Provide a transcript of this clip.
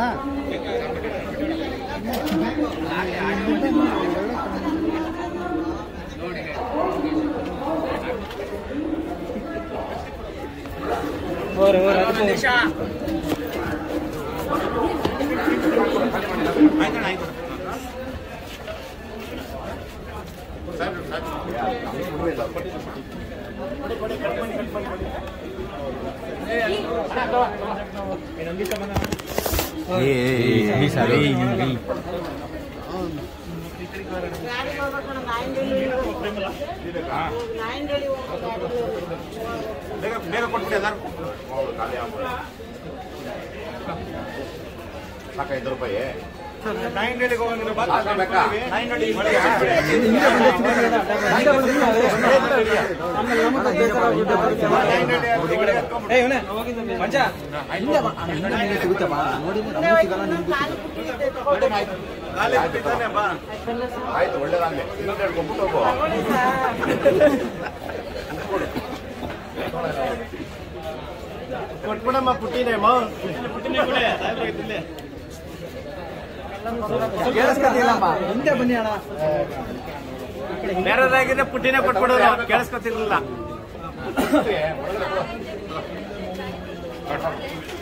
ಅಣ್ಣ ಏ ಬೇಗ ಬೇಗ ಕೊಟ್ಬಿಡಿ ಎಲ್ಲರೂ ಸಾಕ ಐದು ರೂಪಾಯಿ ಹಾಕ್ಬೇಕಾ? ಆಯ್ತು ಒಳ್ಳೇದಾಗ್ಲಿ ಇನ್ನೊಂದು ಎರಡು ಕೊಟ್ಬಿಟ್ಟು ಹೋಗು ಕೊಟ್ಬಿಡಮ್ಮ ಪುಟ್ಟಿನೇ ಹಿಂದೆ ಬನ್ನಿ ಅಣ್ಣ ಬೇರೆದಾಗಿದ್ರೆ ಪುಟ್ಟಿನೇ ಕೊಟ್ಬಿಡೋದು ಕೇಳಿಸ್ಕೊತಿರ್ಲಿಲ್ಲ.